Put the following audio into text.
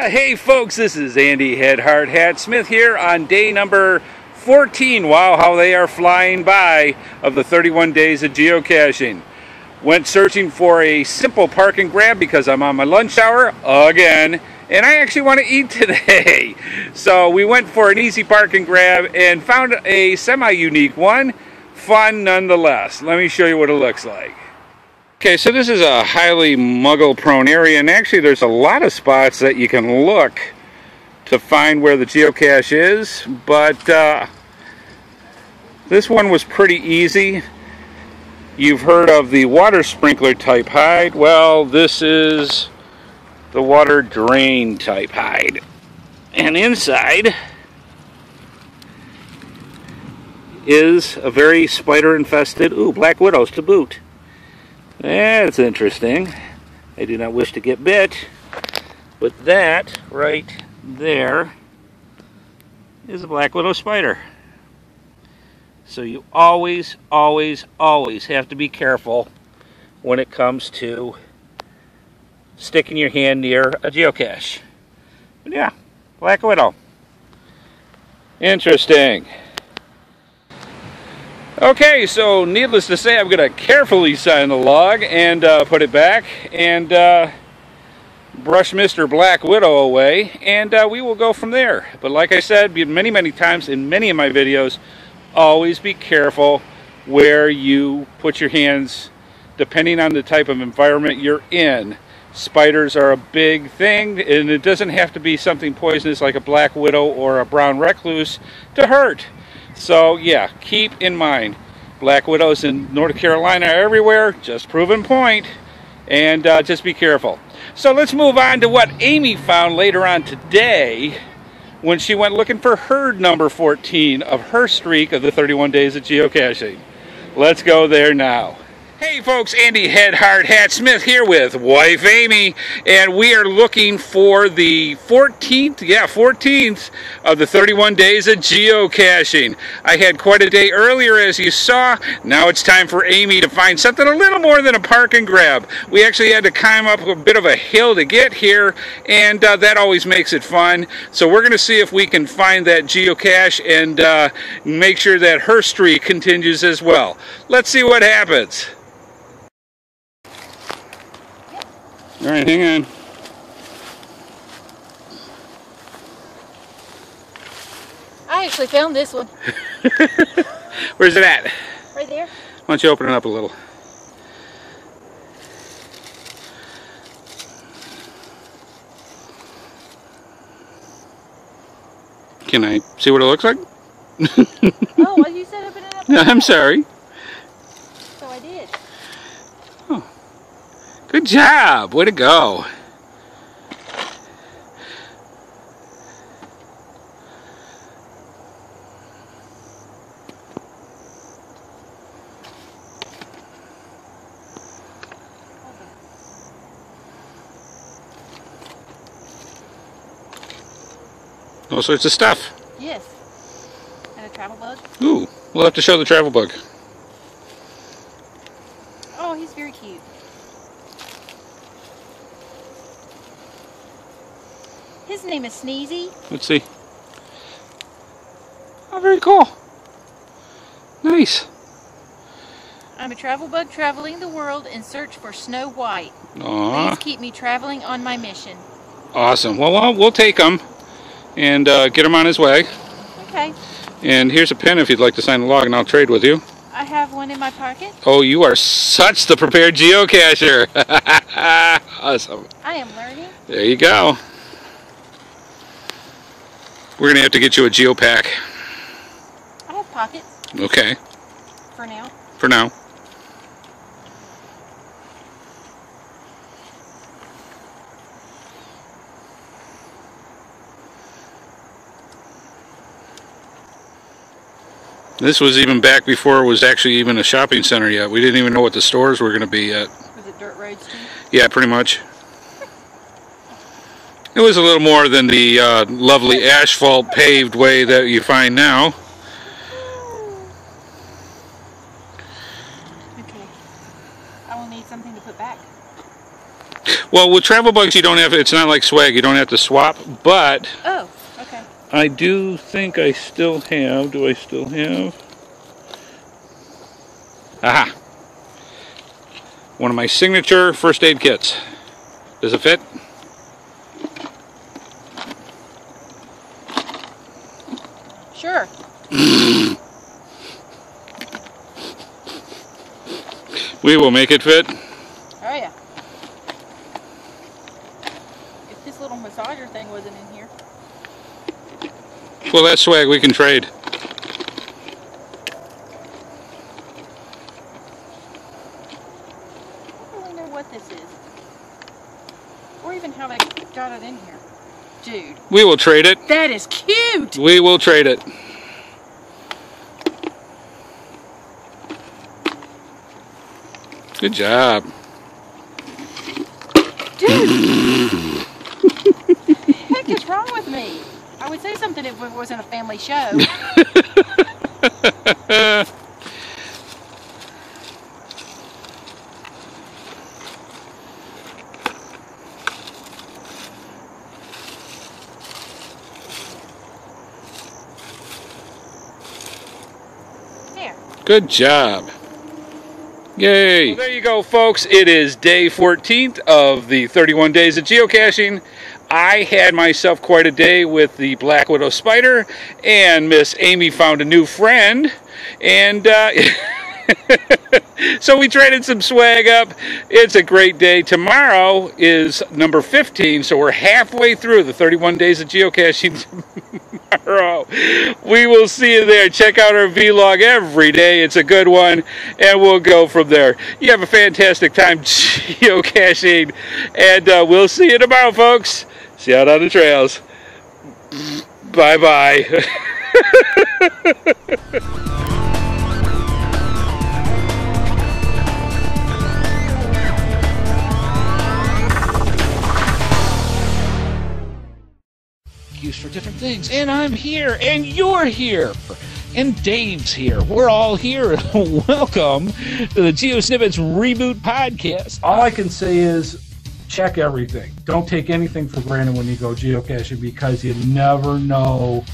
Well, hey folks, this is Andy HeadHardHat Smith here on day number 14. Wow, how they are flying by of the 31 days of geocaching. Went searching for a simple park and grab because I'm on my lunch hour again, and I actually want to eat today. So we went for an easy park and grab and found a semi-unique one. Fun nonetheless. Let me show you what it looks like. Okay, so this is a highly muggle-prone area, and actually there's a lot of spots that you can look to find where the geocache is, but uh, this one was pretty easy. You've heard of the water sprinkler type hide. Well, this is the water drain type hide. And inside is a very spider infested, ooh, black widows to boot. That's interesting. I do not wish to get bit, but that right there is a black widow spider. So you always, always, always have to be careful when it comes to sticking your hand near a geocache. But yeah, black widow. Interesting. Okay, so needless to say, I'm going to carefully sign the log and uh, put it back and uh, brush Mr. Black Widow away, and uh, we will go from there. But like I said many, many times in many of my videos, always be careful where you put your hands depending on the type of environment you're in. Spiders are a big thing, and it doesn't have to be something poisonous like a black widow or a brown recluse to hurt. So yeah, keep in mind, black widows in North Carolina are everywhere, just proven point, and uh, just be careful. So let's move on to what Amy found later on today when she went looking for herd number 14 of her streak of the 31 days of geocaching. Let's go there now. Hey folks, Andy HeadHardHat Smith here with wife Amy, and we are looking for the 14th, yeah, 14th of the 31 days of geocaching. I had quite a day earlier as you saw. Now it's time for Amy to find something a little more than a park and grab. We actually had to climb up a bit of a hill to get here, and uh, that always makes it fun. So we're going to see if we can find that geocache and uh, make sure that her streak continues as well. Let's see what happens. All right, hang on. I actually found this one. Where's it at? Right there. Why don't you open it up a little? Can I see what it looks like? oh, well, you said open it up. I'm sorry. Good job. Way to go. All sorts of stuff. Yes. And a travel bug. Ooh, we'll have to show the travel bug. Oh, he's very cute. His name is Sneezy. Let's see. Oh, very cool. Nice. I'm a travel bug traveling the world in search for Snow White. Aww. Please keep me traveling on my mission. Awesome. Well, well we'll take him and uh, get him on his way. Okay. And here's a pen if you'd like to sign the log, and I'll trade with you. I have one in my pocket. Oh, you are such the prepared geocacher. awesome. I am learning. There you go. We're going to have to get you a geopack. I have pockets. Okay. For now. For now. This was even back before it was actually even a shopping center yet. We didn't even know what the stores were going to be yet. Was it dirt roads too? Yeah, pretty much. It was a little more than the uh, lovely asphalt paved way that you find now. Okay. I will need something to put back. Well, with travel bugs, you don't have. It's not like swag. You don't have to swap. But Oh, okay. I do think I still have. Do I still have? Aha! One of my signature first aid kits. Does it fit? Sure. We will make it fit. Oh yeah. If this little massager thing wasn't in here. Well, that swag. We can trade. I don't really know what this is. Or even how they got it in here. Dude, We will trade it. that is cute! We will trade it. Good job. Dude! heck is wrong with me? I would say something if it wasn't a family show. Good job. Yay. Well, there you go, folks. It is day 14th of the 31 days of geocaching. I had myself quite a day with the Black Widow Spider, and Miss Amy found a new friend. And uh, so we traded some swag up. It's a great day. Tomorrow is number 15, so we're halfway through the 31 days of geocaching tomorrow. We will see you there. Check out our vlog every day. It's a good one, and we'll go from there. You have a fantastic time geocaching, and uh, we'll see you tomorrow, folks. See you out on the trails. Bye bye things. And I'm here, and you're here, and Dave's here. We're all here. Welcome to the Geo Snippets Reboot Podcast. all I can say is check everything. Don't take anything for granted when you go geocaching because you never know